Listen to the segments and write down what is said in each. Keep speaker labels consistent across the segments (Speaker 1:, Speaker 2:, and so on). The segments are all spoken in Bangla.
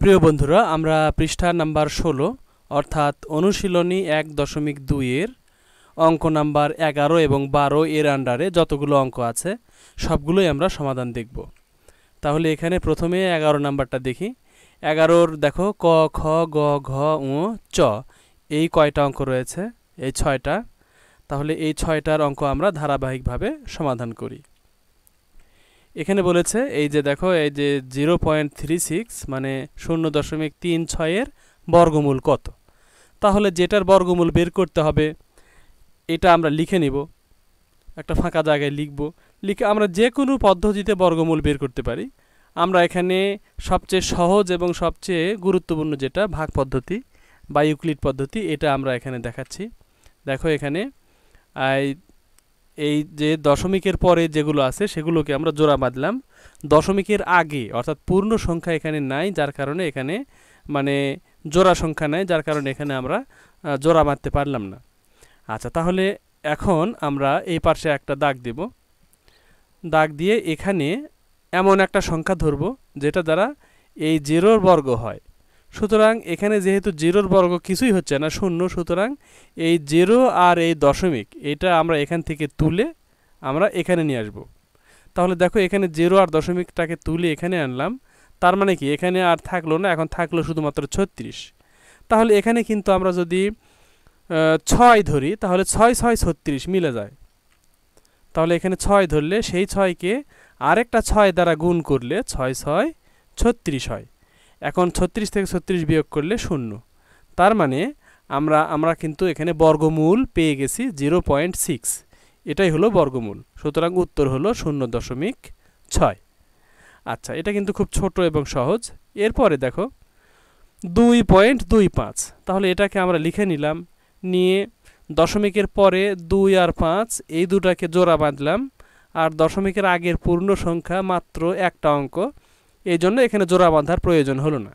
Speaker 1: প্রিয় বন্ধুরা, আমরা পৃষ্ঠা নাম্বার ষোলো, অর্থাৎ অনুশীলনী এক দশমিক দুইয়ের অঙ্ক নাম্বার এগারো এবং বারো এর আন্ডারে যতগুলো অঙ্ক আছে, সবগুলোই আমরা সমাধান দেখব। তাহলে এখানে প্রথমে এগারো নাম্বারটা দেখি। এগারোর দেখো, ক, খ, গ, ঘ উ চ, এই কয়টা অঙ্ক রয়েছে? এই ছয়টা। তাহলে এই ছয়টার অঙ্ক আমরা ধারাবাহিকভাবে সমাধান করি। এখানে বলেছে, এই যে দেখো, এই যে জিরো পয়েন্ট থ্রি সিক্স মানে শূন্য দশমিক তিন ছয়ের বর্গমূল কত? তাহলে যেটার বর্গমূল বের করতে হবে, এটা আমরা লিখে নিব। একটা ফাঁকা জায়গায় লিখব। লিখে আমরা যে কোনো পদ্ধতিতে বর্গমূল বের করতে পারি। আমরা এখানে সবচেয়ে সহজ এবং সবচেয়ে গুরুত্বপূর্ণ যেটা ভাগ পদ্ধতি বা ইউক্লিড পদ্ধতি, এটা আমরা এখানে দেখাচ্ছি। দেখো এখানে এই যে দশমিকের পরে যেগুলো আছে সেগুলোকে আমরা জোড়া বাঁধলাম। দশমিকের আগে, অর্থাৎ পূর্ণ সংখ্যা এখানে নাই, যার কারণে এখানে মানে জোড়া সংখ্যা নাই, যার কারণে এখানে আমরা জোড়া বাঁধতে পারলাম না। আচ্ছা তাহলে এখন আমরা এই পাশে একটা দাগ দেব। দাগ দিয়ে এখানে এমন একটা সংখ্যা ধরব, যেটা দ্বারা এই জিরোর বর্গ হয়। সুতরাং এখানে যেহেতু জিরোর বর্গ কিছুই হচ্ছে না, শূন্য, সুতরাং এই জিরো আর এই দশমিক, এটা আমরা এখান থেকে তুলে আমরা এখানে নিয়ে আসব। তাহলে দেখো এখানে জিরো আর দশমিকটাকে তুলে এখানে আনলাম, তার মানে কি? এখানে আর থাকল না, এখন থাকল শুধুমাত্র ছত্রিশ। তাহলে এখানে কিন্তু আমরা যদি ছয় ধরি, তাহলে ছয় ছয়, ছত্রিশ মিলে যায়। তাহলে এখানে ছয় ধরলে সেই ছয়কে আরেকটা ছয় দ্বারা গুণ করলে ছয় ছয়, ছত্রিশ হয়। এখন ছত্রিশ থেকে ছত্রিশ বিয়োগ করলে শূন্য। তার মানে আমরা আমরা কিন্তু এখানে বর্গমূল পেয়ে গেছি জিরো পয়েন্ট সিক্স। এটাই হলো বর্গমূল। সুতরাং উত্তর হলো শূন্য দশমিক ছয়। আচ্ছা এটা কিন্তু খুব ছোট এবং সহজ। এরপরে দেখো, দুই পয়েন্ট দুই পাঁচ। তাহলে এটাকে আমরা লিখে নিলাম, নিয়ে দশমিকের পরে দুই আর পাঁচ, এই দুটাকে জোড়া বাঁধলাম। আর দশমিকের আগের পূর্ণ সংখ্যা মাত্র একটা অঙ্ক। এই জন্য এখানে জোড়া বাঁধার প্রয়োজন হলো না।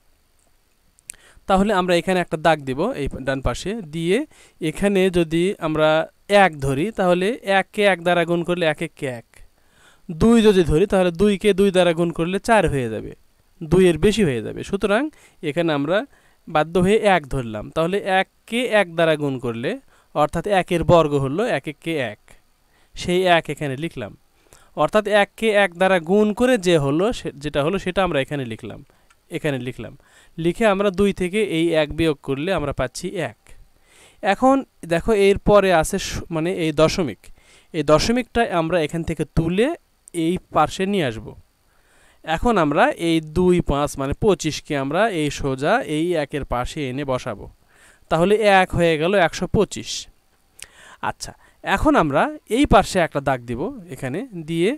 Speaker 1: তাহলে আমরা এখানে একটা দাগ দিব এই ডান পাশে দিয়ে এখানে যদি আমরা এক ধরি তাহলে এককে এক দ্বারা গুণ করলে এক এককে এক। দুই যদি ধরি তাহলে দুইকে দুই দ্বারা গুণ করলে চার হয়ে যাবে। দুইয়ের বেশি হয়ে যাবে। সুতরাং এখানে আমরা বাধ্য হয়ে এক ধরলাম। তাহলে এককে এক দ্বারা গুণ করলে অর্থাৎ একের বর্গ হলো এক এককে এক। সেই এক এখানে লিখলাম। অর্থাৎ এককে এক দ্বারা গুণ করে যে হলো যেটা হলো সেটা আমরা এখানে লিখলাম। এখানে লিখলাম। লিখে আমরা দুই থেকে এই এক বিয়োগ করলে আমরা পাচ্ছি এক। এখন দেখো এর পরে আছে মানে এই দশমিক। এই দশমিকটা আমরা এখান থেকে তুলে এই পার্শ্বে নিয়ে আসব। এখন আমরা এই দুই পাঁচ মানে পঁচিশকে আমরা এই সোজা এই একের পাশে এনে বসাবো। তাহলে এক হয়ে গেল একশো পঁচিশ। আচ্ছা এখন আমরা এই পার্শ্বে একটা দাগ দিব এখানে দিয়ে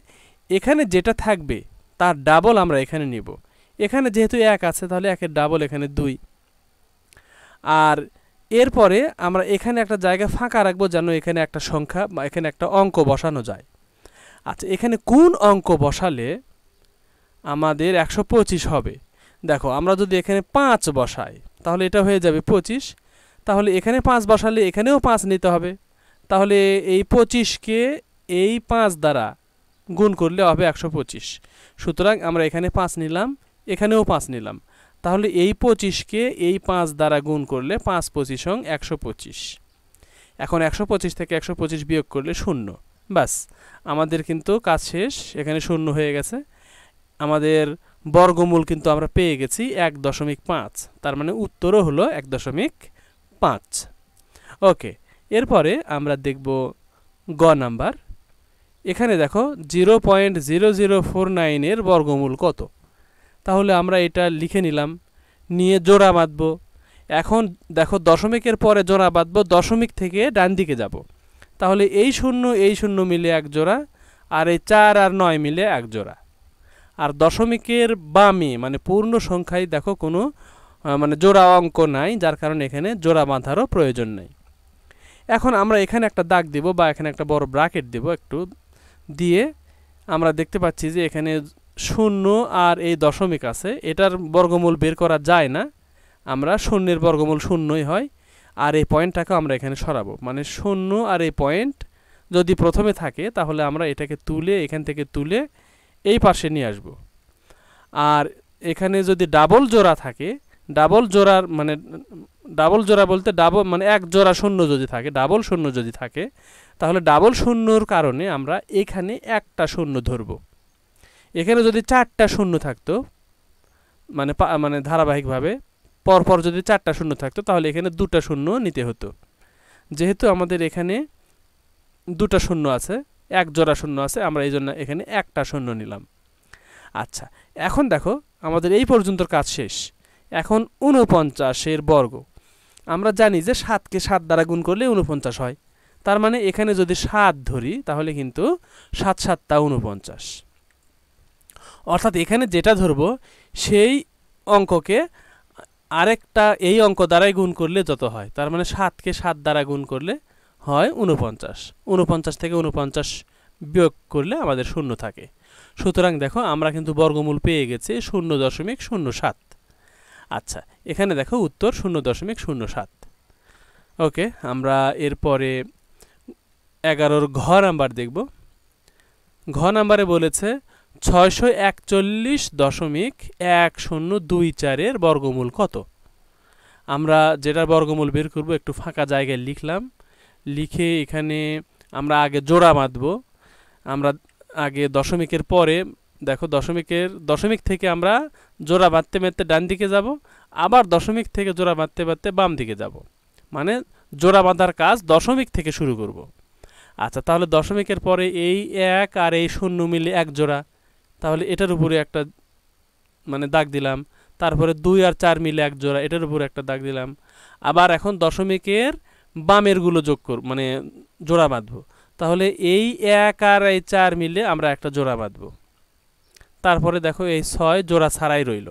Speaker 1: এখানে যেটা থাকবে তার ডাবল আমরা এখানে নিব। এখানে যেহেতু এক আছে, তাহলে একের ডাবল এখানে দুই। আর এরপরে আমরা এখানে একটা জায়গা ফাঁকা রাখব যেন এখানে একটা সংখ্যা বা এখানে একটা অঙ্ক বসানো যায়। আচ্ছা এখানে কোন অঙ্ক বসালে আমাদের একশো পঁচিশ হবে? দেখো, আমরা যদি এখানে পাঁচ বসাই, তাহলে এটা হয়ে যাবে পঁচিশ। তাহলে এখানে পাঁচ বসালে এখানেও পাঁচ নিতে হবে। তাহলে এই পঁচিশকে এই পাঁচ দ্বারা গুণ করলে হবে একশো পঁচিশ। সুতরাং আমরা এখানে পাঁচ নিলাম, এখানেও পাঁচ নিলাম। তাহলে এই পঁচিশকে এই পাঁচ দ্বারা গুণ করলে পাঁচ পঁচিশ সং একশো পঁচিশ। এখন একশো পঁচিশ থেকে একশো পঁচিশ বিয়োগ করলে শূন্য। ব্যাস, আমাদের কিন্তু কাজ শেষ, এখানে শূন্য হয়ে গেছে। আমাদের বর্গমূল কিন্তু আমরা পেয়ে গেছি এক দশমিক পাঁচ, তার মানে উত্তরও হলো এক দশমিক পাঁচ। ওকে এরপরে আমরা দেখব গ নাম্বার। এখানে দেখো zero point zero zero four নাইনের বর্গমূল কত। তাহলে আমরা এটা লিখে নিলাম, নিয়ে জোড়া বাঁধব। এখন দেখো দশমিকের পরে জোড়া বাঁধব, দশমিক থেকে ডান দিকে যাব। তাহলে এই শূন্য এই শূন্য মিলে এক জোড়া, আর এই চার আর নয় মিলে এক জোড়া। আর দশমিকের বামে মানে পূর্ণ সংখ্যায় দেখো কোনো মানে জোড়া অঙ্ক নাই, যার কারণে এখানে জোড়া বাঁধারও প্রয়োজন নেই। এখন আমরা এখানে একটা দাগ দেব বা এখানে একটা বড় ব্রাকেট দেব একটু। দিয়ে আমরা দেখতে পাচ্ছি যে এখানে শূন্য আর এই দশমিক আছে। এটার বর্গমূল বের করা যায় না। আমরা শূন্যের বর্গমূল শূন্যই হয় আর এই পয়েন্টটাকে আমরা এখানে সরাবো। মানে শূন্য আর এই পয়েন্ট যদি প্রথমে থাকে তাহলে আমরা এটাকে তুলে, এখান থেকে তুলে এই পাশে নিয়ে আসব। আর এখানে যদি ডাবল জোড়া থাকে ডাবল জোড়ার মানে ডাবল জোড়া বলতে ডাবল মানে এক জোড়া শূন্য যদি থাকে, ডাবল শূন্য যদি থাকে, তাহলে ডাবল শূন্যর কারণে আমরা এখানে একটা শূন্য ধরব। এখানে যদি চারটা শূন্য থাকতো মানে মানে ধারাবাহিকভাবে, পরপর যদি চারটা শূন্য থাকতো, তাহলে এখানে দুটা শূন্য নিতে হতো। যেহেতু আমাদের এখানে দুটা শূন্য আছে, এক জোড়া শূন্য আছে, আমরা এই জন্য এখানে একটা শূন্য নিলাম। আচ্ছা এখন দেখো, আমাদের এই পর্যন্ত কাজ শেষ। এখন উনপঞ্চাশের বর্গ। আমরা জানি যে সাতকে সাত দ্বারা গুণ করলে উনপঞ্চাশ হয়। তার মানে এখানে যদি সাত ধরি, তাহলে কিন্তু সাত সাতটা উনপঞ্চাশ অর্থাৎ এখানে যেটা ধরবো, সেই অঙ্ককে আরেকটা, এই অঙ্ক দ্বারাই গুণ করলে যত হয়, তার মানে সাতকে সাত দ্বারা গুণ করলে হয় উনপঞ্চাশ উনপঞ্চাশ থেকে উনপঞ্চাশ বিয়োগ করলে আমাদের শূন্য থাকে। সুতরাং দেখো, আমরা কিন্তু বর্গমূল পেয়ে গেছি শূন্য দশমিক শূন্য সাত। আচ্ছা এখানে দেখো উত্তর শূন্য দশমিক শূন্য সাত। ওকে, আমরা এরপরে এগারোর ঘ নাম্বার দেখব। ঘ নাম্বারে বলেছে ছয়শো একচল্লিশ দশমিক এক শূন্য দুই চারের বর্গমূল কত? আমরা যেটার বর্গমূল বের করব, একটু ফাঁকা জায়গায় লিখলাম। লিখে এখানে আমরা আগে জোড়া বাঁধব। আমরা আগে দশমিকের পরে দেখো দশমিকের, দশমিক থেকে আমরা জোড়া বাঁধতে বাঁধতে ডান দিকে যাব, আবার দশমিক থেকে জোড়া বাঁধতে বাঁধতে বাম দিকে যাব। মানে জোড়া বাঁধার কাজ দশমিক থেকে শুরু করব। আচ্ছা তাহলে দশমিকের পরে এই এক আর এই শূন্য মিলে এক জোড়া। তাহলে এটার উপরে একটা মানে দাগ দিলাম। তারপরে দুই আর চার মিলে এক জোড়া, এটার উপরে একটা দাগ দিলাম। আবার এখন দশমিকের বামেরগুলো যোগ কর মানে জোড়া বাঁধবো। তাহলে এই এক আর এই চার মিলে আমরা একটা জোড়া বাঁধবো। তারপরে দেখো এই ছয় জোড়া ছাড়াই রইল।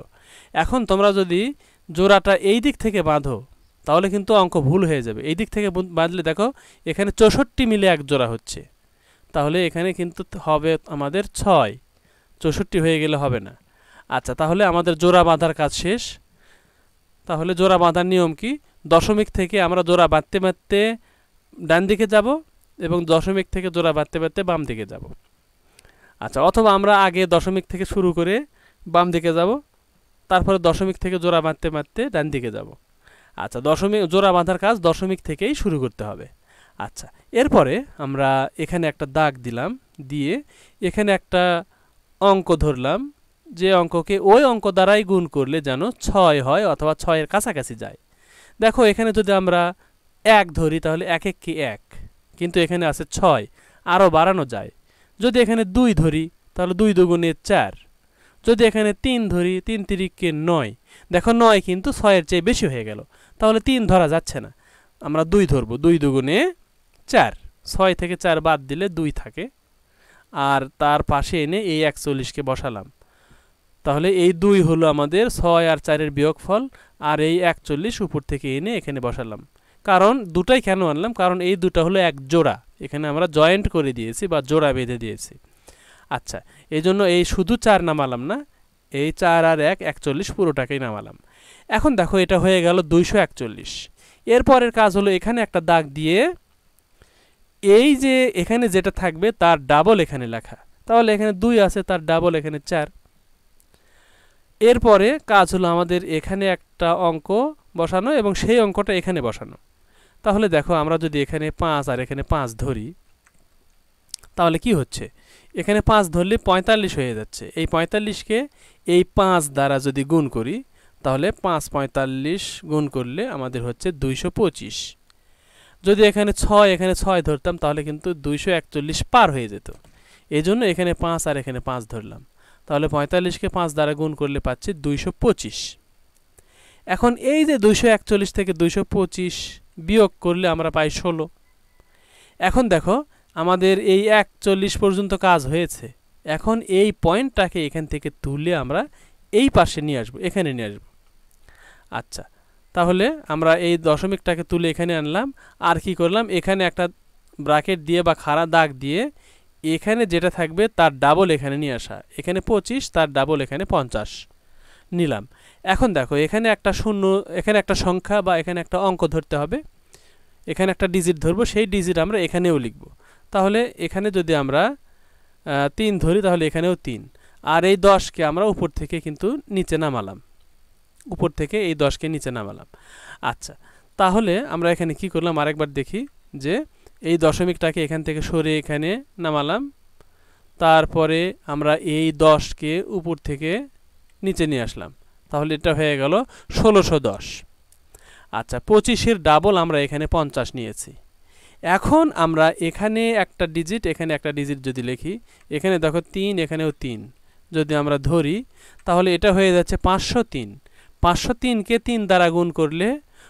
Speaker 1: এখন তোমরা যদি জোড়াটা এই দিক থেকে বাঁধো, তাহলে কিন্তু অঙ্ক ভুল হয়ে যাবে। এই দিক থেকে বাঁধলে দেখো, এখানে চৌষট্টি মিলে এক জোড়া হচ্ছে। তাহলে এখানে কিন্তু হবে আমাদের ছয়। চৌষট্টি হয়ে গেলে হবে না। আচ্ছা তাহলে আমাদের জোড়া বাঁধার কাজ শেষ। তাহলে জোড়া বাঁধার নিয়ম কি? দশমিক থেকে আমরা জোড়া বাঁধতে বাঁধতে ডান দিকে যাব এবং দশমিক থেকে জোড়া বাঁধতে বাঁধতে বাম দিকে যাব। আচ্ছা অথবা আমরা আগে দশমিক থেকে শুরু করে বাম দিকে যাব, তারপরে দশমিক থেকে জোড়া বাঁধতে বাঁধতে ডান দিকে যাব। আচ্ছা দশমিক, জোড়া বাঁধার কাজ দশমিক থেকেই শুরু করতে হবে। আচ্ছা এরপরে আমরা এখানে একটা দাগ দিলাম, দিয়ে এখানে একটা অঙ্ক ধরলাম, যে অঙ্ককে ওই অঙ্ক দ্বারাই গুণ করলে যেন ছয় হয় অথবা ছয়ের কাছাকাছি যায়। দেখো, এখানে যদি আমরা এক ধরি, তাহলে এক এক কি এক? কিন্তু এখানে আছে ছয়, আরও বাড়ানো যায়। যদি এখানে দুই ধরি, তাহলে দুই দুগুণে চার। যদি এখানে তিন ধরি, তিন তিরিককে নয়। দেখো নয় কিন্তু ছয়ের চেয়ে বেশি হয়ে গেল। তাহলে তিন ধরা যাচ্ছে না। আমরা দুই ধরবো, দুই দুগুণে চার। ছয় থেকে চার বাদ দিলে দুই থাকে। আর তার পাশে এনে এই একচল্লিশকে বসালাম। তাহলে এই দুই হলো আমাদের ছয় আর চারের বিয়োগফল, আর এই একচল্লিশ উপর থেকে এনে এখানে বসালাম। কারণ দুটাই কেন আনলাম? কারণ এই দুটো হলো এক জোড়া। এখানে আমরা জয়েন্ট করে দিয়েছি বা জোড়া বেঁধে দিয়েছি। আচ্ছা এই জন্য এই শুধু চার নামালাম না, এই চার আর এক একচল্লিশ পুরোটাকেই নামালাম। এখন দেখো, এটা হয়ে গেল দুইশো একচল্লিশ। এরপরের কাজ হলো এখানে একটা দাগ দিয়ে এই যে এখানে যেটা থাকবে তার ডাবল এখানে লেখা। তাহলে এখানে দুই আছে, তার ডাবল এখানে চার। এরপরে কাজ হলো আমাদের এখানে একটা অঙ্ক বসানো এবং সেই অঙ্কটা এখানে বসানো। তাহলে দেখো আমরা যদি এখানে পাঁচ আর এখানে পাঁচ ধরি, তাহলে কি হচ্ছে? এখানে পাঁচ ধরলে পঁয়তাল্লিশ হয়ে যাচ্ছে। এই পঁয়তাল্লিশকে এই পাঁচ দ্বারা যদি গুণ করি, তাহলে পাঁচ পঁয়তাল্লিশ গুণ করলে আমাদের হচ্ছে দুইশো পঁচিশ। যদি এখানে ছয় এখানে ছয় ধরতাম, তাহলে কিন্তু দুইশো একচল্লিশ পার হয়ে যেত। এই জন্য এখানে পাঁচ আর এখানে পাঁচ ধরলাম। তাহলে পঁয়তাল্লিশকে পাঁচ দ্বারা গুণ করলে পাচ্ছি দুইশো পঁচিশ। এখন এই যে দুইশো একচল্লিশ থেকে দুইশো পঁচিশ বিয়োগ করলে আমরা পাই ষোলো। এখন দেখো, আমাদের এই একচল্লিশ পর্যন্ত কাজ হয়েছে। এখন এই পয়েন্টটাকে এখান থেকে তুলে আমরা এই পাশে নিয়ে আসব, এখানে নিয়ে আসব। আচ্ছা তাহলে আমরা এই দশমিকটাকে তুলে এখানে আনলাম। আর কি করলাম? এখানে একটা ব্রাকেট দিয়ে বা খাড়া দাগ দিয়ে এখানে যেটা থাকবে তার ডাবল এখানে নিয়ে আসা। এখানে পঁচিশ, তার ডাবল এখানে পঞ্চাশ নিলাম। এখন দেখো, এখানে একটা শূন্য, এখানে একটা সংখ্যা বা এখানে একটা অঙ্ক ধরতে হবে। এখানে একটা ডিজিট ধরবো, সেই ডিজিট আমরা এখানেও লিখব। তাহলে এখানে যদি আমরা তিন ধরি, তাহলে এখানেও তিন। আর এই দশকে আমরা উপর থেকে কিন্তু নিচে নামালাম। উপর থেকে এই দশকে নিচে নামালাম। আচ্ছা তাহলে আমরা এখানে কি করলাম? আরেকবার দেখি যে এই দশমিকটাকে এখান থেকে সরে এখানে নামালাম। তারপরে আমরা এই দশকে উপর থেকে নিচে নিয়ে আসলাম। তাহলে এটা হয়ে গেল ষোলোশো দশ। আচ্ছা পঁচিশের ডাবল আমরা এখানে পঞ্চাশ নিয়েছি। এখন আমরা এখানে একটা ডিজিট এখানে একটা ডিজিট যদি লিখি, এখানে দেখো তিন, এখানেও তিন। যদি আমরা ধরি, তাহলে এটা হয়ে যাচ্ছে পাঁচশো তিন। পাঁচশো তিনকে তিন দ্বারা গুণ করলে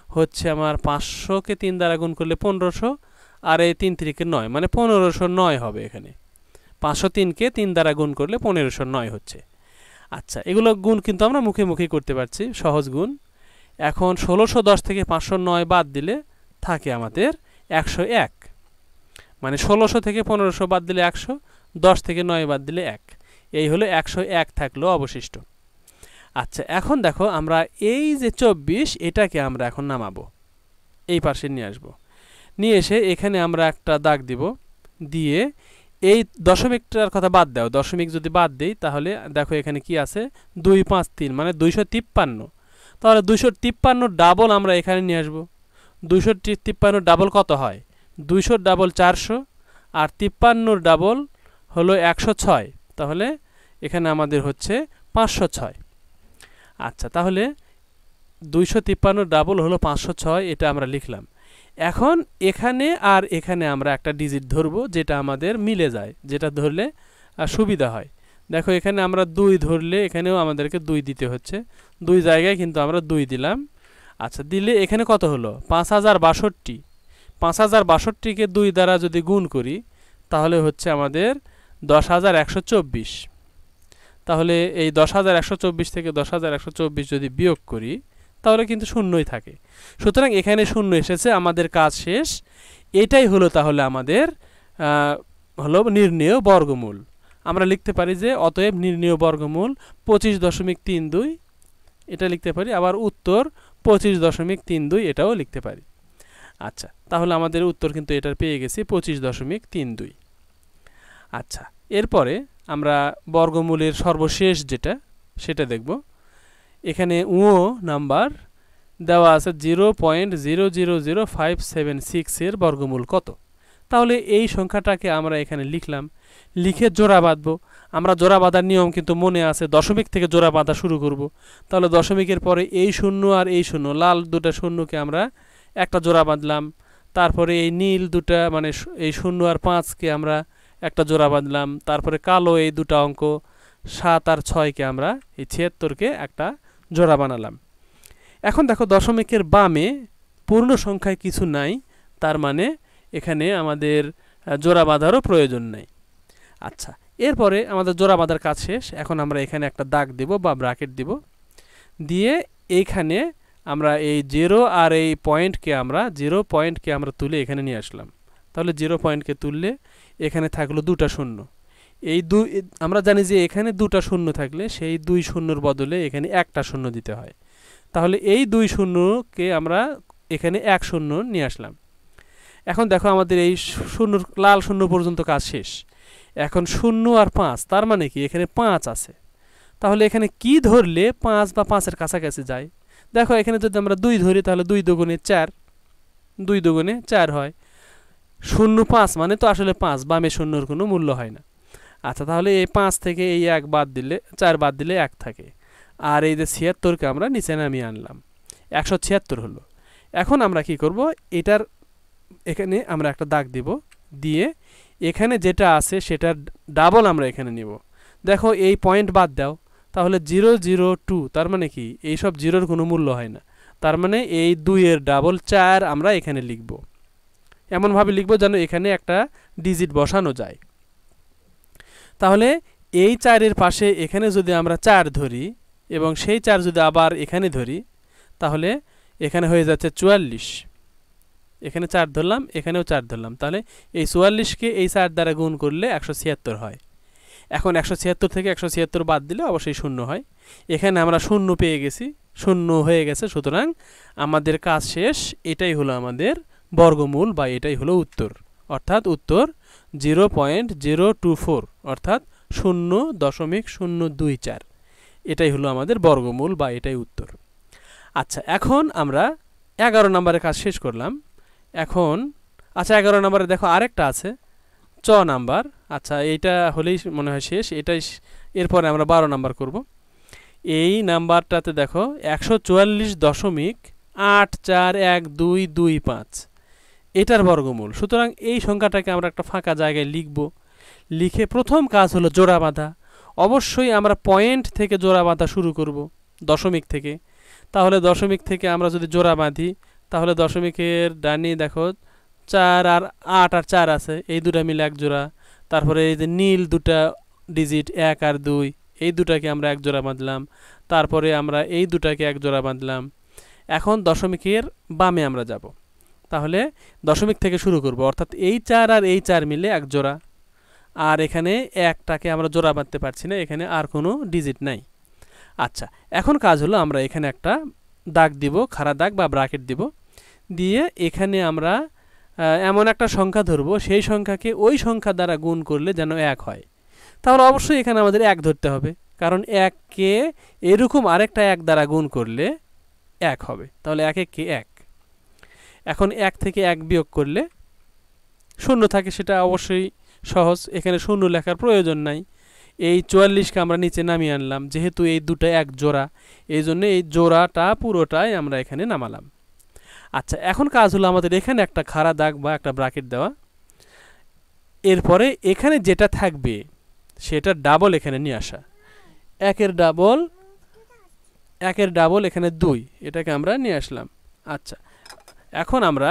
Speaker 1: হচ্ছে আমার পাঁচশোকে তিন দ্বারা গুণ করলে পনেরোশো, আর এই তিন তিরিকে নয় মানে পনেরোশো নয় হবে এখানে। পাঁচশো তিনকে তিন দ্বারা গুণ করলে পনেরোশো নয় হচ্ছে। আচ্ছা এগুলো গুণ কিন্তু আমরা মুখে মুখে করতে পারছি, সহজ গুণ। এখন ষোলোশো দশ থেকে পাঁচশো নয় বাদ দিলে থাকে আমাদের একশো এক। মানে ষোলোশো থেকে পনেরোশো বাদ দিলে একশো, দশ থেকে নয় বাদ দিলে এক। এই হলো একশো এক থাকল অবশিষ্ট। আচ্ছা এখন দেখো আমরা এই যে চব্বিশ, এটাকে আমরা এখন নামাবো। এই পাশে নিয়ে আসব। নিয়ে এসে এখানে আমরা একটা দাগ দিব। দিয়ে এই দশমিকটার কথা বাদ দাও, দশমিক যদি বাদ দেই, তাহলে দেখো এখানে কি আছে? দুই পাঁচ তিন মানে দুইশো তিপ্পান্ন। তাহলে দুইশো তিপ্পান্ন ডাবল আমরা এখানে নিয়ে আসব। দুইশো তিপ্পান্ন ডাবল কত হয়? দুইশো ডাবল চারশো, আর তিপ্পান্নর ডাবল হলো একশো ছয়। তাহলে এখানে আমাদের হচ্ছে পাঁচশো ছয়। আচ্ছা তাহলে দুইশো তিপ্পান্ন ডাবল হলো পাঁচশো ছয়, এটা আমরা লিখলাম। এখন এখানে আর এখানে আমরা একটা ডিজিট ধরবো যেটা আমাদের মিলে যায়, যেটা ধরলে সুবিধা হয়। দেখো এখানে আমরা দুই ধরলে এখানেও আমাদেরকে দুই দিতে হচ্ছে। দুই জায়গায় কিন্তু আমরা দুই দিলাম। আচ্ছা দিলে এখানে কত হলো? পাঁচ হাজার বাষট্টি। পাঁচ হাজার বাষট্টিকে দুই দ্বারা যদি গুণ করি, তাহলে হচ্ছে আমাদের দশ হাজার একশো চব্বিশ। তাহলে এই দশ হাজার একশো চব্বিশ থেকে দশ হাজার একশো চব্বিশ যদি বিয়োগ করি তাহলে কিন্তু শূন্যই থাকে। সুতরাং এখানে শূন্য এসেছে, আমাদের কাজ শেষ। এটাই হলো তাহলে আমাদের হলো নির্ণেয় বর্গমূল। আমরা লিখতে পারি যে, অতএব নির্ণেয় বর্গমূল পঁচিশ দশমিক তিন দুই, এটা লিখতে পারি, আবার উত্তর পঁচিশ দশমিক তিন দুই, এটাও লিখতে পারি। আচ্ছা তাহলে আমাদের উত্তর কিন্তু এটার পেয়ে গেছি, পঁচিশ দশমিক তিন দুই। আচ্ছা এরপরে আমরা বর্গমূলের সর্বশেষ যেটা, সেটা দেখব। এখানে ও নাম্বার দেওয়া আছে zero point zero zero zero five seven সিক্সের বর্গমূল কত? তাহলে এই সংখ্যাটাকে আমরা এখানে লিখলাম। লিখে জোড়া বাঁধবো। আমরা জোড়া বাঁধার নিয়ম কিন্তু মনে আছে, দশমিক থেকে জোড়া বাঁধা শুরু করব। তাহলে দশমিকের পরে এই শূন্য আর এই শূন্য, লাল দুটা শূন্যকে আমরা একটা জোড়া বাঁধলাম। তারপরে এই নীল দুটা মানে এই শূন্য আর পাঁচকে আমরা একটা জোড়া বাঁধলাম। তারপরে কালো এই দুটা অঙ্ক, সাত আর ছয়কে আমরা এই ছিয়াত্তরকে একটা জোড়া বানালাম। এখন দেখো দশমিকের বামে পূর্ণ সংখ্যায় কিছু নাই, তার মানে এখানে আমাদের জোড়া বাঁধারও প্রয়োজন নেই। আচ্ছা এরপরে আমাদের জোড়া বাঁধার কাজ শেষ। এখন আমরা এখানে একটা দাগ দেব বা ব্রাকেট দিব। দিয়ে এইখানে আমরা এই জিরো আর এই পয়েন্টকে আমরা, জিরো পয়েন্টকে আমরা তুলে এখানে নিয়ে আসলাম। তাহলে জিরো পয়েন্টকে তুললে এখানে থাকল দুটা শূন্য। এই দুই আমরা জানি যে এখানে দুটা শূন্য থাকলে সেই দুই শূন্যর বদলে এখানে একটা শূন্য দিতে হয়। তাহলে এই দুই শূন্যকে আমরা এখানে এক শূন্য নিয়ে আসলাম। এখন দেখো আমাদের এই শূন্য লাল শূন্য পর্যন্ত কাজ শেষ। এখন শূন্য আর পাঁচ, তার মানে কি? এখানে পাঁচ আছে। তাহলে এখানে কি ধরলে পাঁচ বা পাঁচের কাছাকাছি যায়? দেখো এখানে যদি আমরা দুই ধরি, তাহলে দুই দুগুণে চার, দুই দুগুণে চার হয়। শূন্য পাঁচ মানে তো আসলে পাঁচ, বামে শূন্যর কোনো মূল্য হয় না। আচ্ছা তাহলে এই পাঁচ থেকে এই এক বাদ দিলে, চার বাদ দিলে এক থাকে। আর এই যে ছিয়াত্তরকে আমরা নিচে নামিয়ে আনলাম, একশো ছিয়াত্তর হলো। এখন আমরা কি করব? এটার এখানে আমরা একটা দাগ দিব দিয়ে এখানে যেটা আছে সেটার ডাবল আমরা এখানে নিব। দেখো, এই পয়েন্ট বাদ দাও। তাহলে জিরো জিরো টু তার মানে কি? এইসব জিরোর কোনো মূল্য হয় না। তার মানে এই দুইয়ের ডাবল চার আমরা এখানে লিখব। এমনভাবে লিখব যেন এখানে একটা ডিজিট বসানো যায়। তাহলে এই চারের পাশে এখানে যদি আমরা চার ধরি এবং সেই চার যদি আবার এখানে ধরি, তাহলে এখানে হয়ে যাচ্ছে চুয়াল্লিশ। এখানে চার ধরলাম, এখানেও চার ধরলাম। তাহলে এই চুয়াল্লিশকে এই চার দ্বারা গুণ করলে একশো ছিয়াত্তর হয়। এখন একশো ছিয়াত্তর থেকে একশো ছিয়াত্তর বাদ দিলে অবশ্যই শূন্য হয়। এখানে আমরা শূন্য পেয়ে গেছি, শূন্য হয়ে গেছে। সুতরাং আমাদের কাজ শেষ। এটাই হলো আমাদের বর্গমূল বা এটাই হলো উত্তর। অর্থাৎ উত্তর zero point zero two four, অর্থাৎ শূন্য দশমিক শূন্য দুই চার। এটাই হলো আমাদের বর্গমূল বা এটাই উত্তর। আচ্ছা এখন আমরা এগারো নম্বরের কাজ শেষ করলাম। এখন আচ্ছা এগারো নম্বরে দেখো আরেকটা আছে, চ নাম্বার। আচ্ছা এইটা হলেই মনে হয় শেষ, এটাই এরপরে আমরা বারো নাম্বার করব। এই নাম্বারটাতে দেখো একশো চুয়াল্লিশ দশমিক আট চার এক দুই দুই পাঁচ। এটার বর্গমূল। সুতরাং এই সংখ্যাটাকে আমরা একটা ফাঁকা জায়গায় লিখব। লিখে প্রথম কাজ হলো জোড়া বাঁধা। অবশ্যই আমরা পয়েন্ট থেকে জোড়া বাঁধা শুরু করব, দশমিক থেকে। তাহলে দশমিক থেকে আমরা যদি জোড়া বাঁধি, তাহলে দশমিকের ডানি দেখো চার আর আট আর চার আছে, এই দুটা মিলে এক জোড়া। তারপরে এই যে নীল দুটা ডিজিট এক আর দুই, এই দুটাকে আমরা এক জোড়া বাঁধলাম। তারপরে আমরা এই দুটাকে এক জোড়া বাঁধলাম। এখন দশমিকের বামে আমরা যাব। তাহলে দশমিক থেকে শুরু করব। অর্থাৎ এই চার আর এই চার মিলে এক জোড়া। আর এখানে একটাকে আমরা জোড়া বাঁধতে পারছি না, এখানে আর কোনো ডিজিট নাই। আচ্ছা এখন কাজ হলো আমরা এখানে একটা দাগ দিব, খাড়া দাগ বা ব্রাকেট দিব। দিয়ে এখানে আমরা এমন একটা সংখ্যা ধরবো, সেই সংখ্যাকে ওই সংখ্যা দ্বারা গুণ করলে যেন এক হয়। তাহলে অবশ্যই এখানে আমাদের এক ধরতে হবে। কারণ এককে এরকম আরেকটা এক দ্বারা গুণ করলে এক হবে। তাহলে এক এককে এক। এখন এক থেকে এক বিয়োগ করলে শূন্য থাকে সেটা অবশ্যই সহজ। এখানে শূন্য লেখার প্রয়োজন নাই। এই চুয়াল্লিশকে আমরা নিচে নামিয়ে আনলাম, যেহেতু এই দুটো এক জোড়া, এই জন্য এই জোড়াটা পুরোটাই আমরা এখানে নামালাম। আচ্ছা এখন কাজ হলো আমাদের এখানে একটা খাড়া দাগ বা একটা ব্রাকেট দেওয়া। এরপরে এখানে যেটা থাকবে, সেটা ডাবল এখানে নিয়ে আসা। একের ডাবল একের ডাবল এখানে দুই, এটাকে আমরা নিয়ে আসলাম। আচ্ছা এখন আমরা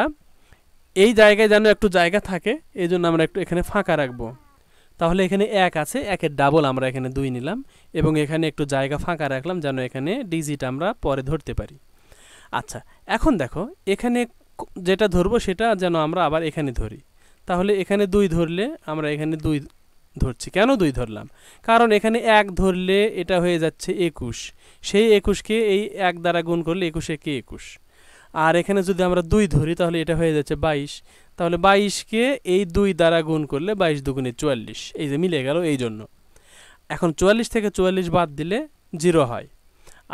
Speaker 1: এই জায়গায় যেন একটু জায়গা থাকে, এই জন্য আমরা একটু এখানে ফাঁকা রাখব। তাহলে এখানে এক আছে, একের ডাবল আমরা এখানে দুই নিলাম এবং এখানে একটু জায়গা ফাঁকা রাখলাম যেন এখানে ডিজিট আমরা পরে ধরতে পারি। আচ্ছা এখন দেখো, এখানে যেটা ধরবো সেটা যেন আমরা আবার এখানে ধরি। তাহলে এখানে দুই ধরলে আমরা এখানে দুই ধরছি। কেন দুই ধরলাম? কারণ এখানে এক ধরলে এটা হয়ে যাচ্ছে একুশ। সেই একুশকে এই এক দ্বারা গুণ করলে একুশে কে একুশ? আর এখানে যদি আমরা দুই ধরি, তাহলে এটা হয়ে যাচ্ছে বাইশ। তাহলে বাইশকে এই দুই দ্বারা গুণ করলে বাইশ দুগুণে চুয়াল্লিশ। এই যে মিলে গেল এই জন্য। এখন চুয়াল্লিশ থেকে চুয়াল্লিশ বাদ দিলে জিরো হয়।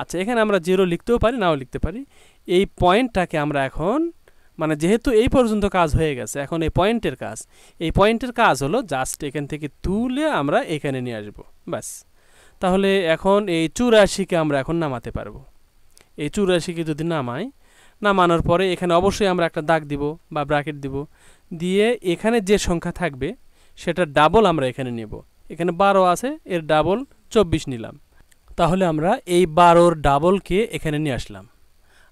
Speaker 1: আচ্ছা এখানে আমরা জিরো লিখতেও পারি, নাও লিখতে পারি। এই পয়েন্টটাকে আমরা এখন মানে যেহেতু এই পর্যন্ত কাজ হয়ে গেছে, এখন এই পয়েন্টের কাজ। এই পয়েন্টের কাজ হলো জাস্ট এখান থেকে তুলে আমরা এখানে নিয়ে আসব, ব্যাস। তাহলে এখন এই চুরাশিকে আমরা এখন নামাতে পারব। এই চুরাশিকে যদি নামাই নামানোর পরে এখানে অবশ্যই আমরা একটা দাগ দিব বা ব্র্যাকেট দিব। দিয়ে এখানে যে সংখ্যা থাকবে সেটা ডাবল আমরা এখানে নেব। এখানে বারো আছে, এর ডাবল চব্বিশ নিলাম। তাহলে আমরা এই বারোর ডাবলকে এখানে নিয়ে আসলাম।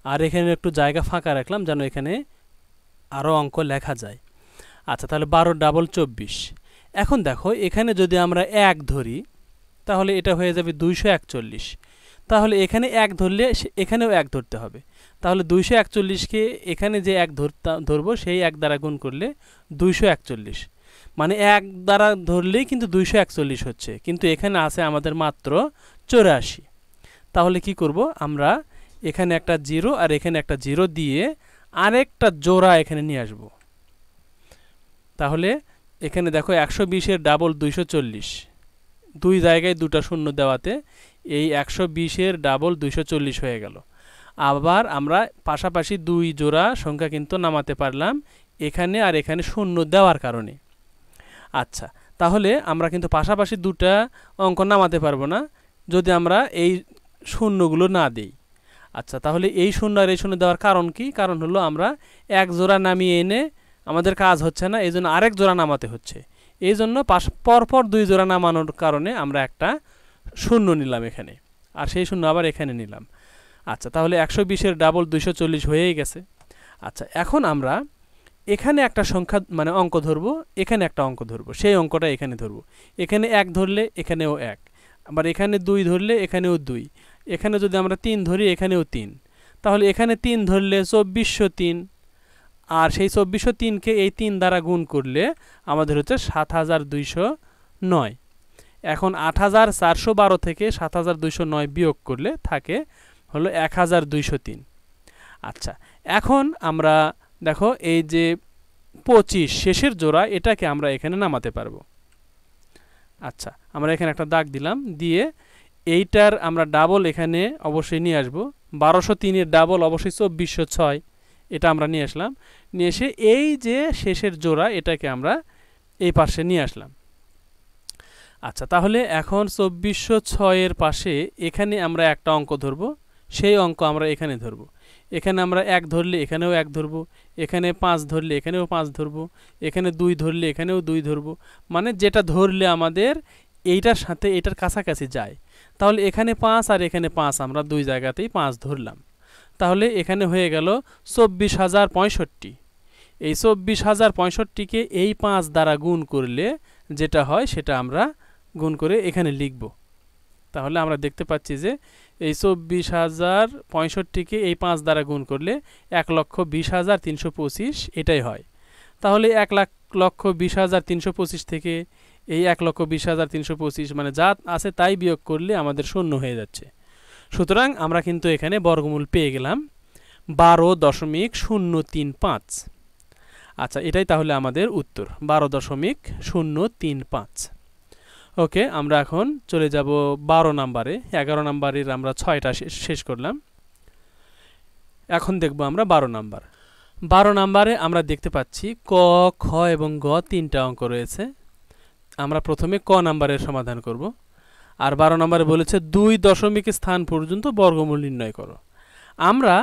Speaker 1: আর এখানে একটু জায়গা ফাঁকা রাখলাম যেন এখানে আরও অঙ্ক লেখা যায়। আচ্ছা তাহলে বারো ডাবল চব্বিশ। এখন দেখো, এখানে যদি আমরা এক ধরি, তাহলে এটা হয়ে যাবে দুইশো একচল্লিশ। তাহলে এখানে এক ধরলে এখানেও এক ধরতে হবে। তাহলে দুইশো একচল্লিশকে এখানে যে এক ধরতা, ধরবো, সেই এক দ্বারা গুণ করলে দুইশো একচল্লিশ। মানে এক দ্বারা ধরলেই কিন্তু দুইশো একচল্লিশ হচ্ছে। কিন্তু এখানে আছে আমাদের মাত্র চৌরাশি। তাহলে কি করব আমরা? এখানে একটা জিরো আর এখানে একটা জিরো দিয়ে আরেকটা জোড়া এখানে নিয়ে আসব। তাহলে এখানে দেখো একশো বিশের ডাবল দুইশো চল্লিশ। দুই জায়গায় দুটা শূন্য দেওয়াতে এই একশো বিশের ডাবল দুইশো চল্লিশ হয়ে গেল। আবার আমরা পাশাপাশি দুই জোড়া সংখ্যা কিন্তু নামাতে পারলাম এখানে আর এখানে শূন্য দেওয়ার কারণে। আচ্ছা তাহলে আমরা কিন্তু পাশাপাশি দুটা অঙ্ক নামাতে পারব না যদি আমরা এই শূন্যগুলো না দিই। আচ্ছা তাহলে এই শূন্য আর এই শূন্য দেওয়ার কারণ কি? কারণ হলো আমরা এক জোড়া নামিয়ে এনে আমাদের কাজ হচ্ছে না এই জন্য আরেক জোড়া নামাতে হচ্ছে। এই জন্য পরপর দুই জোড়া নামানোর কারণে আমরা একটা শূন্য নিলাম এখানে, আর সেই শূন্য আবার এখানে নিলাম। আচ্ছা তাহলে একশো বিশের ডাবল দুইশো চল্লিশ হয়েই গেছে। আচ্ছা এখন আমরা এখানে একটা সংখ্যা মানে অঙ্ক ধরবো, এখানে একটা অঙ্ক ধরবো, সেই অঙ্কটা এখানে ধরবো। এখানে এক ধরলে এখানেও এক, আবার এখানে দুই ধরলে এখানেও দুই, এখানে যদি আমরা তিন ধরি এখানেও তিন, তাহলে এখানে তিন ধরলে চব্বিশশো তিন, আর সেই চব্বিশশো তিনকে এই তিন দ্বারা গুণ করলে আমাদের হচ্ছে সাত হাজার দুইশো নয়। এখন আট হাজার চারশো বারো থেকে সাত হাজার দুইশো নয় বিয়োগ করলে থাকে হলো এক হাজার দুইশো তিন। আচ্ছা এখন আমরা দেখো এই যে পঁচিশ শেষের জোড়া, এটাকে আমরা এখানে নামাতে পারব। আচ্ছা আমরা এখানে একটা দাগ দিলাম, দিয়ে এইটার আমরা ডাবল এখানে অবশ্যই নিয়ে আসব। বারোশো তিনের ডাবল অবশ্যই চব্বিশশো ছয়, এটা আমরা নিয়ে আসলাম। নিয়ে এসে এই যে শেষের জোড়া, এটাকে আমরা এই পাশে নিয়ে আসলাম। আচ্ছা তাহলে এখন চব্বিশশো ছয়ের পাশে এখানে আমরা একটা অঙ্ক ধরবো। সেই অঙ্ক আমরা এখানে ধরবো। এখানে আমরা এক ধরলে এখানেও এক ধরবো, এখানে পাঁচ ধরলে এখানেও পাঁচ ধরবো, এখানে দুই ধরলে এখানেও দুই ধরবো। মানে যেটা ধরলে আমাদের এইটার সাথে এটার কাছাকাছি যায়। তাহলে এখানে পাঁচ আর এখানে পাঁচ, আমরা দুই জায়গাতেই পাঁচ ধরলাম। তাহলে এখানে হয়ে গেল চব্বিশ হাজার পঁয়ষট্টি। এই চব্বিশ হাজার পঁয়ষট্টিকে এই পাঁচ দ্বারা গুণ করলে যেটা হয় সেটা আমরা গুণ করে এখানে লিখব। তাহলে আমরা দেখতে পাচ্ছি যে এই চব্বিশ হাজার পঁয়ষট্টিকে এই পাঁচ দ্বারা গুণ করলে এক লক্ষ বিশ হাজার তিনশো পঁচিশ এটাই হয়। তাহলে এক লাখ, লক্ষ বিশ হাজার তিনশো পঁচিশ থেকে এই এক লক্ষ বিশ হাজার তিনশো পঁচিশ মানে যা আছে তাই বিয়োগ করলে আমাদের শূন্য হয়ে যাচ্ছে। সুতরাং আমরা কিন্তু এখানে বর্গমূল পেয়ে গেলাম বারো দশমিক শূন্য তিন পাঁচ। আচ্ছা এটাই তাহলে আমাদের উত্তর, বারো দশমিক শূন্য তিন পাঁচ। ওকে, আমরা এখন চলে যাব বারো নাম্বারে। এগারো নাম্বারের আমরা ছয়টা শেষ করলাম। এখন দেখব আমরা বারো নাম্বার। বারো নাম্বারে আমরা দেখতে পাচ্ছি ক, খ এবং গ তিনটা অঙ্ক রয়েছে। আমরা প্রথমে ক নাম্বারের সমাধান করব। আর বারো নাম্বারে বলেছে দুই দশমিক স্থান পর্যন্ত বর্গমূল নির্ণয় করো। আমরা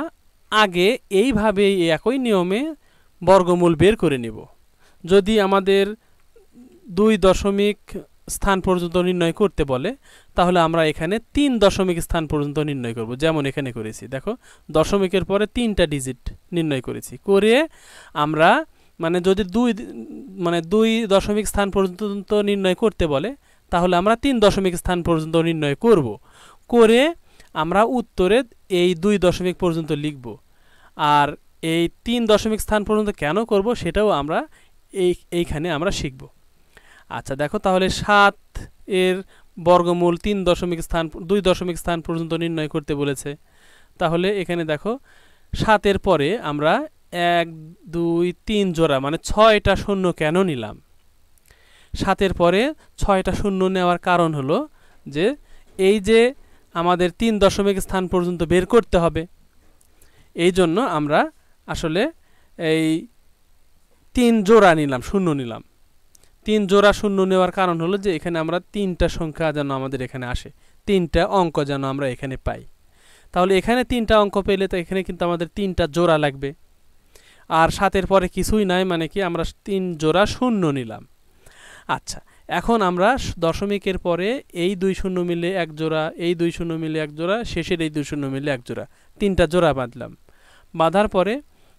Speaker 1: আগে এইভাবে একই নিয়মে বর্গমূল বের করে নেব। যদি আমাদের দুই দশমিক স্থান পর্যন্ত নির্ণয় করতে বলে, তাহলে আমরা এখানে তিন দশমিক স্থান পর্যন্ত নির্ণয় করব, যেমন এখানে করেছি। দেখো, দশমিকের পরে তিনটা ডিজিট নির্ণয় করেছি। করে আমরা মানে যদি দুই মানে দুই দশমিক স্থান পর্যন্ত নির্ণয় করতে বলে, তাহলে আমরা তিন দশমিক স্থান পর্যন্ত নির্ণয় করব। করে আমরা উত্তরে এই দুই দশমিক পর্যন্ত লিখব। আর এই তিন দশমিক স্থান পর্যন্ত কেন করব, সেটাও আমরা এই, এইখানে আমরা শিখব। আচ্ছা দেখো তাহলে সাত এর বর্গমূল তিন দশমিক স্থান, দুই দশমিক স্থান পর্যন্ত নির্ণয় করতে বলেছে। তাহলে এখানে দেখো, সাতের পরে আমরা এক, দুই, তিন জোড়া মানে ছয়টা শূন্য কেন নিলাম? সাতের পরে ছয়টা শূন্য নেওয়ার কারণ হলো যে, এই যে আমাদের তিন দশমিক স্থান পর্যন্ত বের করতে হবে, এই জন্য আমরা আসলে এই তিন জোড়া নিলাম, শূন্য নিলাম। তিন জোড়া শূন্য নেওয়ার কারণ হলো যে এখানে আমরা তিনটা সংখ্যা যেন আমাদের এখানে আসে, তিনটা অঙ্ক যেন আমরা এখানে পাই। তাহলে এখানে তিনটা অঙ্ক পেলে তো এখানে কিন্তু আমাদের তিনটা জোড়া লাগবে। আর সাতের পরে কিছুই নাই মানে কি আমরা তিন জোড়া শূন্য নিলাম। আচ্ছা এখন আমরা দশমিকের পরে এই দুই শূন্য মিলে এক জোড়া, এই দুই শূন্য মিলে এক জোড়া, শেষের এই দুই শূন্য মিলে এক জোড়া, তিনটা জোড়া বাঁধলাম। বাঁধার পরে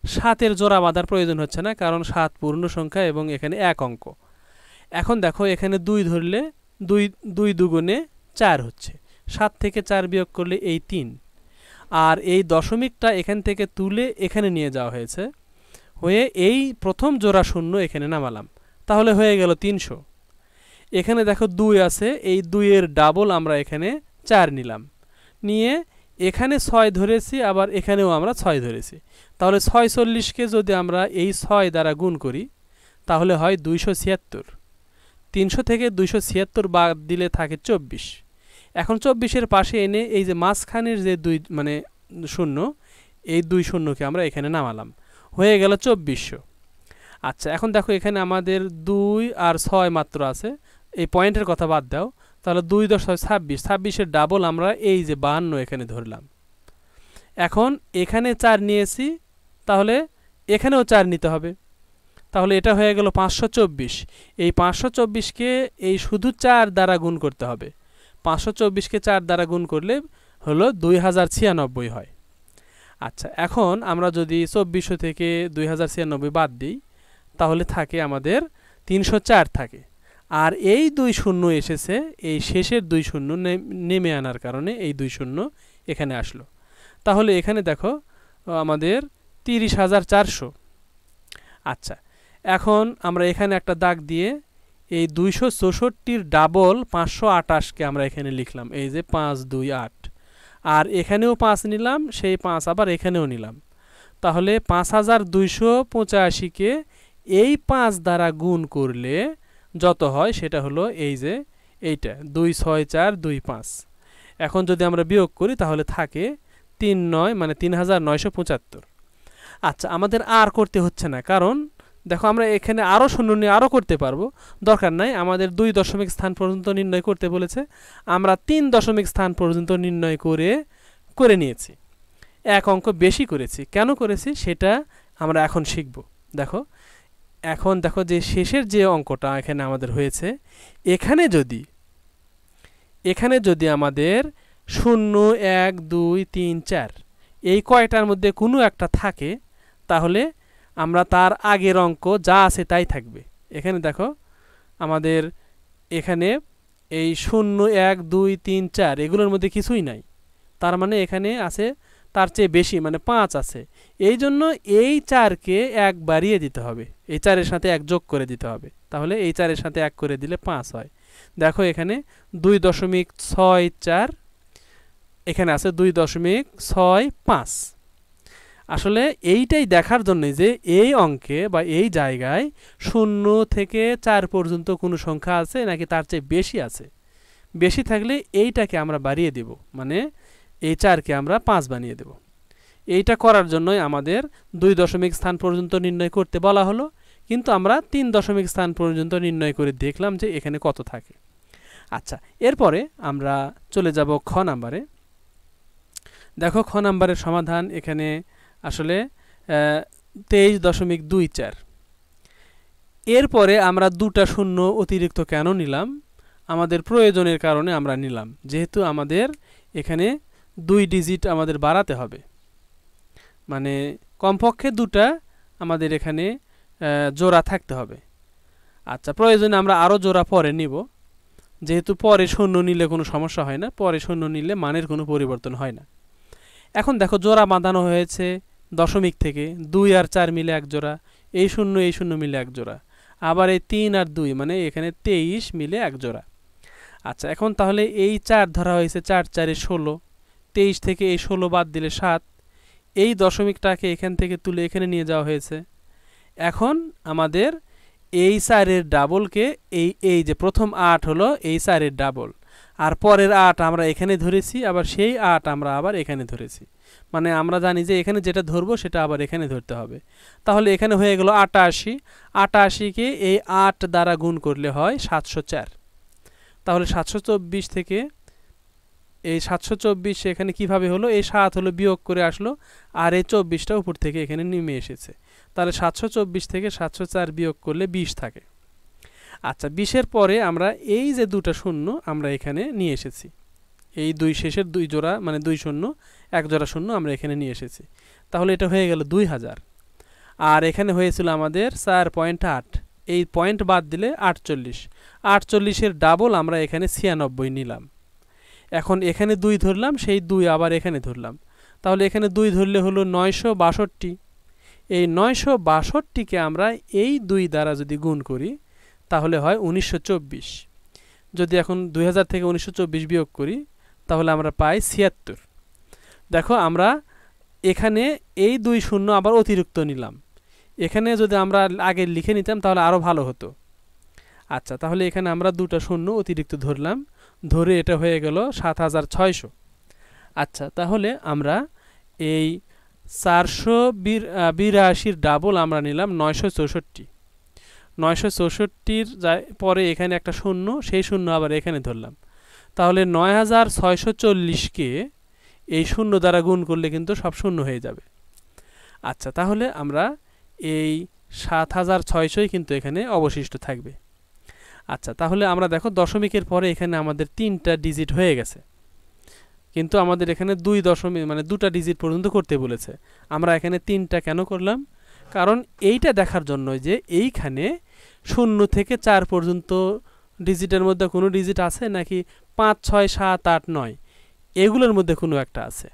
Speaker 1: সাতের জোড়া বাঁধার প্রয়োজন হচ্ছে না, কারণ সাত পূর্ণ সংখ্যা এবং এখানে এক অঙ্ক। এখন দেখো এখানে দুই ধরলে দুই দুই দুগুণে চার হচ্ছে। সাত থেকে চার বিয়োগ করলে এই তিন। আর এই দশমিকটা এখান থেকে তুলে এখানে নিয়ে যাওয়া হয়েছে। হয়ে এই প্রথম জোড়া শূন্য এখানে নামালাম। তাহলে হয়ে গেল তিনশো। এখানে দেখো দুই আছে, এই দুইয়ের ডাবল আমরা এখানে চার নিলাম। নিয়ে এখানে ছয় ধরেছি, আবার এখানেও আমরা ছয় ধরেছি। তাহলে ছয় চল্লিশকে যদি আমরা এই ছয় দ্বারা গুণ করি, তাহলে হয় দুইশো ছিয়াত্তর। তিনশো থেকে দুইশো ছিয়াত্তর বাদ দিলে থাকে চব্বিশ। এখন চব্বিশের পাশে এনে এই যে মাঝখানের যে দুই মানে শূন্য, এই দুই শূন্যকে আমরা এখানে নামালাম। হয়ে গেল চব্বিশশো। আচ্ছা এখন দেখো এখানে আমাদের দুই আর ছয় মাত্র আছে। এই পয়েন্টের কথা বাদ দাও। তাহলে দুই দশ ছয় ছাব্বিশ, ছাব্বিশের ডাবল আমরা এই যে বাহান্ন এখানে ধরলাম। এখন এখানে চার নিয়েছি, তাহলে এখানেও চার নিতে হবে। তাহলে এটা হয়ে গেল পাঁচশো চব্বিশ। এই পাঁচশো চব্বিশকে এই শুধু চার দ্বারা গুণ করতে হবে। পাঁচশো চব্বিশকে চার দ্বারা গুণ করলে হলো দুই হাজার ছিয়ানব্বই হয়। আচ্ছা এখন আমরা যদি চব্বিশশো থেকে দুই হাজার ছিয়ানব্বই বাদ দিই, তাহলে থাকে আমাদের তিনশো চার থাকে। আর এই দুই শূন্য এসেছে, এই শেষের দুই শূন্য নেমে আনার কারণে এই দুই শূন্য এখানে আসলো। তাহলে এখানে দেখো, আমাদের তিরিশ হাজার চারশো। আচ্ছা এখন আমরা এখানে একটা দাগ দিয়ে এই দুইশো চৌষট্টির ডাবল পাঁচশো আটাশকে আমরা এখানে লিখলাম, এই যে পাঁচ দুই আট। আর এখানেও পাঁচ নিলাম, সেই পাঁচ আবার এখানেও নিলাম। তাহলে পাঁচ হাজার দুইশো পঁচাশিকে এই পাঁচ দ্বারা গুণ করলে যত হয় সেটা হলো এই যে এইটা, দুই ছয় চার দুই পাঁচ। এখন যদি আমরা বিয়োগ করি তাহলে থাকে তিন নয় মানে তিন হাজার নয়শো পঁচাত্তর। আচ্ছা আমাদের আর করতে হচ্ছে না, কারণ দেখো, আমরা এখানে আরও শূন্য নিয়ে আরও করতে পারব। দরকার নাই, আমাদের দুই দশমিক স্থান পর্যন্ত নির্ণয় করতে বলেছে। আমরা তিন দশমিক স্থান পর্যন্ত নির্ণয় করে করে নিয়েছি। এক অঙ্ক বেশি করেছি। কেন করেছি? সেটা আমরা এখন শিখব। দেখো, এখন দেখো যে শেষের যে অঙ্কটা এখানে আমাদের হয়েছে, এখানে যদি এখানে যদি আমাদের শূন্য, এক, দুই, তিন, চার, এই কয়টার মধ্যে কোনো একটা থাকে, তাহলে আমরা তার আগের অঙ্ক যা আছে তাই থাকবে। এখানে দেখো, আমাদের এখানে এই শূন্য, এক, দুই, তিন, চার, এগুলোর মধ্যে কিছুই নাই। তার মানে এখানে আছে, তার চেয়ে বেশি মানে পাঁচ আছে। এই জন্য এই চারকে এক বাড়িয়ে দিতে হবে। এই চারের সাথে এক যোগ করে দিতে হবে। তাহলে এই চারের সাথে এক করে দিলে পাঁচ হয়। দেখো এখানে দুই দশমিক ছয় চার, এখানে আছে দুই দশমিক ছয় পাঁচ। আসলে এইটাই দেখার জন্য যে এই অঙ্কে বা এই জায়গায় শূন্য থেকে চার পর্যন্ত কোনো সংখ্যা আছে নাকি তার চেয়ে বেশি আছে? বেশি থাকলে এইটাকে আমরা বাড়িয়ে দেব মানে এই চারকে আমরা পাঁচ বানিয়ে দেব। এইটা করার জন্যই আমাদের দুই দশমিক স্থান পর্যন্ত নির্ণয় করতে বলা হলো, কিন্তু আমরা তিন দশমিক স্থান পর্যন্ত নির্ণয় করে দেখলাম যে এখানে কত থাকে। আচ্ছা এরপরে আমরা চলে যাব খ নাম্বারে। দেখো খ নাম্বারের সমাধান এখানে আসলে তেইশ দশমিক দুই চার। এরপরে আমরা দুটা শূন্য অতিরিক্ত কেন নিলাম? আমাদের প্রয়োজনের কারণে আমরা নিলাম। যেহেতু আমাদের এখানে দুই ডিজিট আমাদের বাড়াতে হবে। মানে কমপক্ষে দুটা আমাদের এখানে জোড়া থাকতে হবে। আচ্ছা প্রয়োজনে আমরা আরও জোড়া পরে নিব। যেহেতু পরে শূন্য নিলে কোনো সমস্যা হয় না, পরে শূন্য নিলে মানের কোনো পরিবর্তন হয় না। এখন দেখো, জোড়া বাঁধানো হয়েছে। দশমিক থেকে দুই আর চার মিলে এক জোড়া, এই শূন্য এই শূন্য মিলে এক জোড়া, আবার এই তিন আর দুই মানে এখানে তেইশ মিলে এক জোড়া। আচ্ছা এখন তাহলে এই চার ধরা হয়েছে চার চারে ষোলো, তেইশ থেকে এই ষোলো বাদ দিলে সাত, এই দশমিকটাকে এখান থেকে তুলে এখানে নিয়ে যাওয়া হয়েছে। এখন আমাদের এই চারের ডাবলকে এই এই যে প্রথম আট হলো এই চারের ডাবল আর পরের আট আমরা এখানে ধরেছি, আবার সেই আট আমরা আবার এখানে ধরেছি। মানে আমরা জানি যে এখানে যেটা ধরবো সেটা আবার এখানে ধরতে হবে। তাহলে এখানে হয়ে গেল আটাশি। আটাশিকে এই আট দ্বারা গুণ করলে হয় সাতশো চার। তাহলে সাতশো চব্বিশ থেকে এই সাতশো চব্বিশ এখানে কীভাবে হলো? এই সাত হলো বিয়োগ করে আসলো, আর এই চব্বিশটা উপর থেকে এখানে নেমে এসেছে। তাহলে সাতশো চব্বিশ থেকে সাতশো চার বিয়োগ করলে বিশ থাকে। আচ্ছা বিশের পরে আমরা এই যে দুটা শূন্য আমরা এখানে নিয়ে এসেছি। এই দুই শেষের দুই জোড়া মানে দুই শূন্য, এক জোড়া শূন্য আমরা এখানে নিয়ে এসেছি। তাহলে এটা হয়ে গেল দুই হাজার। আর এখানে হয়েছিল আমাদের চার পয়েন্ট আট। এই পয়েন্ট বাদ দিলে আটচল্লিশ। আটচল্লিশের ডাবল আমরা এখানে ছিয়ানব্বই নিলাম। এখন এখানে দুই ধরলাম, সেই দুই আবার এখানে ধরলাম। তাহলে এখানে দুই ধরলে হলো নয়শো বাষট্টি। এই নয়শো বাষট্টিকে আমরা এই দুই দ্বারা যদি গুণ করি তাহলে হয় উনিশশো চব্বিশ। যদি এখন দুই হাজার থেকে উনিশশো চব্বিশ বিয়োগ করি, তাহলে আমরা পাই ছিয়াত্তর। দেখো, আমরা এখানে এই দুই শূন্য আবার অতিরিক্ত নিলাম। এখানে যদি আমরা আগে লিখে নিতাম, তাহলে আরও ভালো হতো। আচ্ছা তাহলে এখানে আমরা দুটা শূন্য অতিরিক্ত ধরলাম। ধরে এটা হয়ে গেল সাত হাজার ছয়শো। আচ্ছা তাহলে আমরা এই চারশো বিরাশির ডাবল আমরা নিলাম নয়শো চৌষট্টি। নয়শো চৌষট্টির পরে এখানে একটা শূন্য, সেই শূন্য আবার এখানে ধরলাম। তাহলে নয় হাজার ছয়শো চল্লিশকে এই শূন্য দ্বারা গুণ করলে কিন্তু সব শূন্য হয়ে যাবে। আচ্ছা তাহলে আমরা এই সাত হাজার ছয়শোই কিন্তু এখানে অবশিষ্ট থাকবে। আচ্ছা তাহলে আমরা দেখো দশমিকের পরে এখানে আমাদের তিনটা ডিজিট হয়ে গেছে। কিন্তু আমাদের এখানে দুই দশমিক মানে দুটা ডিজিট পর্যন্ত করতে বলেছে। আমরা এখানে তিনটা কেন করলাম? কারণ এইটা দেখার জন্য যে এইখানে শূন্য থেকে চার পর্যন্ত ডিজিটের মধ্যে কোনো ডিজিট আছে নাকি পাঁচ, ছয়, সাত, আট, নয়? এগুলোর মধ্যে কোনো একটা আছে।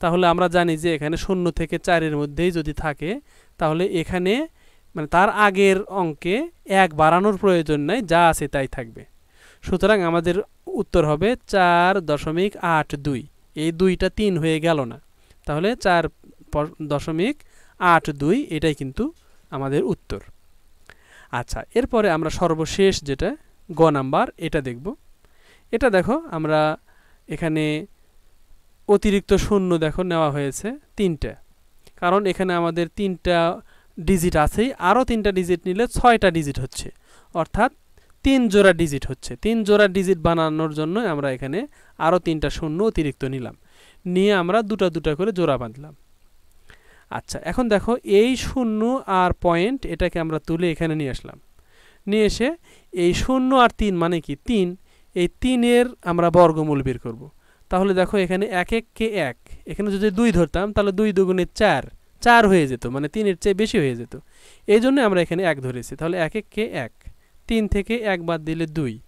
Speaker 1: তাহলে আমরা জানি যে এখানে শূন্য থেকে চারের মধ্যেই যদি থাকে, তাহলে এখানে মানে তার আগের অঙ্কে এক বাড়ানোর প্রয়োজন নাই, যা আছে তাই থাকবে। সুতরাং আমাদের উত্তর হবে চার দশমিক আট দুই। এই দুইটা তিন হয়ে গেল না। তাহলে চার দশমিক আট দুই, এটাই কিন্তু আমাদের উত্তর। আচ্ছা এরপরে আমরা সর্বশেষ যেটা, গ নাম্বার, এটা দেখব। এটা দেখো, আমরা এখানে অতিরিক্ত শূন্য দেখো, নেওয়া হয়েছে তিনটা। কারণ এখানে আমাদের তিনটা ডিজিট আছেই, আরও তিনটা ডিজিট নিলে ছয়টা ডিজিট হচ্ছে। অর্থাৎ তিন জোড়া ডিজিট হচ্ছে। তিন জোড়া ডিজিট বানানোর জন্য আমরা এখানে আরও তিনটা শূন্য অতিরিক্ত নিলাম। নিয়ে আমরা দুটা দুটা করে জোড়া বাঁধলাম। আচ্ছা এখন দেখো এই শূন্য আর পয়েন্ট এটাকে আমরা তুলে এখানে নিয়ে আসলাম। নিয়ে এসে এই শূন্য আর তিন মানে কি? তিন। এই তিনের আমরা বর্গমূল বের করব। তাহলে দেখো এখানে এক এক কে এক। এখানে যদি দুই ধরতাম, তাহলে দুই দুগুণে চার। চার হয়ে যেত মানে তিনের চেয়ে বেশি হয়ে যেত। এই জন্য আমরা এখানে এক ধরেছি। তাহলে এক এক কে এক। তিন থেকে এক বাদ দিলে দুই।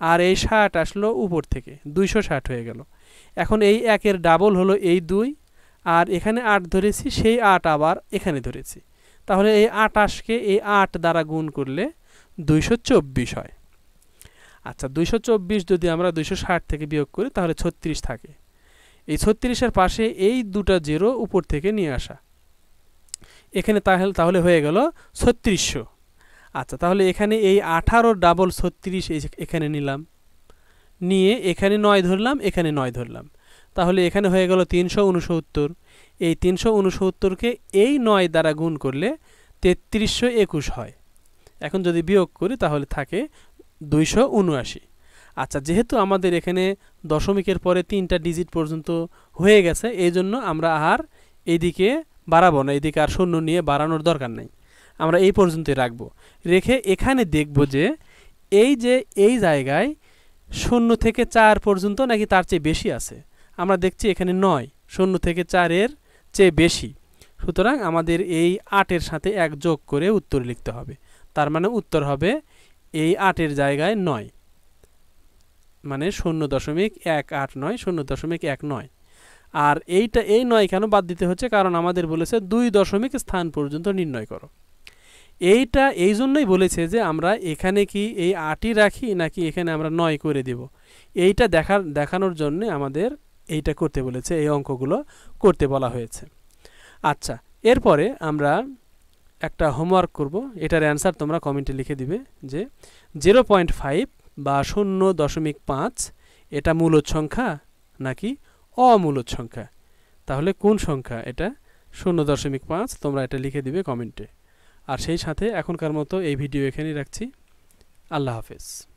Speaker 1: আর এই ষাট আসলো উপর থেকে। দুইশো ষাট হয়ে গেল। এখন এই একের ডাবল হলো এই দুই। আর এখানে আট ধরেছি, সেই আট আবার এখানে ধরেছি। তাহলে এই আটাশকে এই আট দ্বারা গুণ করলে দুইশো চব্বিশ হয়। আচ্ছা দুইশো চব্বিশ যদি আমরা দুইশো ষাট থেকে বিয়োগ করি, তাহলে ছত্রিশ থাকে। এই ছত্রিশের পাশে এই দুটা জিরো উপর থেকে নিয়ে আসা। এখানে তাহলে তাহলে হয়ে গেল ছত্রিশশো। আচ্ছা তাহলে এখানে এই আঠারো ডাবল ছত্রিশ এখানে নিলাম। নিয়ে এখানে নয় ধরলাম, এখানে নয় ধরলাম। তাহলে এখানে হয়ে গেল তিনশো উনসত্তর এই তিনশো উনসত্তরকে এই নয় দ্বারা গুণ করলে তেত্রিশশো একুশ হয়। এখন যদি বিয়োগ করি তাহলে থাকে দুইশো উনআশি আচ্ছা যেহেতু আমাদের এখানে দশমিকের পরে তিনটা ডিজিট পর্যন্ত হয়ে গেছে এই জন্য আমরা আর এইদিকে বাড়াবো না, এদিকে আর শূন্য নিয়ে বাড়ানোর দরকার নেই। আমরা এই পর্যন্তই রাখব। রেখে এখানে দেখব যে এই যে এই জায়গায় শূন্য থেকে চার পর্যন্ত নাকি তার চেয়ে বেশি আছে। আমরা দেখছি এখানে নয়, শূন্য থেকে চারের চেয়ে বেশি। সুতরাং আমাদের এই আটের সাথে এক যোগ করে উত্তর লিখতে হবে। তার মানে উত্তর হবে এই আটের জায়গায় নয়। মানে শূন্য দশমিক এক আট নয়, শূন্য দশমিক এক নয়। আর এইটা, এই নয় কেন বাদ দিতে হচ্ছে? কারণ আমাদের বলেছে দুই দশমিক স্থান পর্যন্ত নির্ণয় করো। এইটা এই জন্যই বলেছে যে আমরা এখানে কি এই আটই রাখি নাকি এখানে আমরা নয় করে দেব? এইটা দেখার, দেখানোর জন্য আমাদের এইটা করতে বলেছে, এই অঙ্কগুলো করতে বলা হয়েছে। আচ্ছা এরপরে আমরা একটা হোমওয়ার্ক করব। এটার অ্যান্সার তোমরা কমেন্টে লিখে দিবে যে জিরো পয়েন্ট ফাইভ বা শূন্য দশমিক পাঁচ এটা মূলত সংখ্যা নাকি অমূলত সংখ্যা? তাহলে কোন সংখ্যা এটা? শূন্য দশমিক পাঁচ তোমরা এটা লিখে দিবে কমেন্টে আর সেই সাথে এখনকার মতো এই ভিডিও এখানেই রাখছি। আল্লাহ হাফেজ।